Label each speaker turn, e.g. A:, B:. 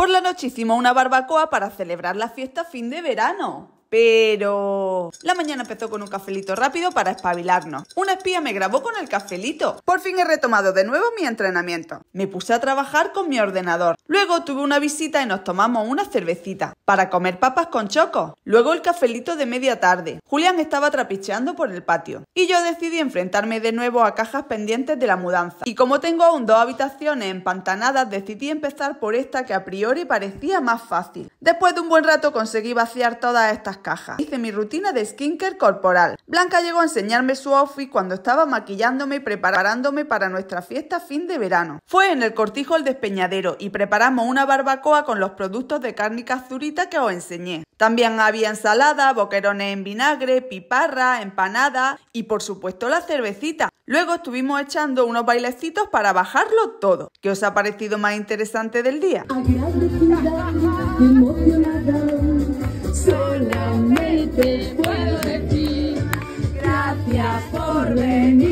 A: Por la noche hicimos una barbacoa para celebrar la fiesta fin de verano. Pero... La mañana empezó con un cafelito rápido para espabilarnos. Una espía me grabó con el cafelito. Por fin he retomado de nuevo mi entrenamiento. Me puse a trabajar con mi ordenador. Luego tuve una visita y nos tomamos una cervecita para comer papas con choco. Luego el cafelito de media tarde. Julián estaba trapicheando por el patio. Y yo decidí enfrentarme de nuevo a cajas pendientes de la mudanza. Y como tengo aún dos habitaciones empantanadas, decidí empezar por esta que a priori parecía más fácil. Después de un buen rato conseguí vaciar todas estas caja. Hice mi rutina de skincare corporal. Blanca llegó a enseñarme su outfit cuando estaba maquillándome y preparándome para nuestra fiesta fin de verano. Fue en el cortijo El Despeñadero y preparamos una barbacoa con los productos de cárnica zurita que os enseñé. También había ensalada, boquerones en vinagre, piparra, empanada y por supuesto la cervecita. Luego estuvimos echando unos bailecitos para bajarlo todo. ¿Qué os ha parecido más interesante del día?
B: Gracias por ver.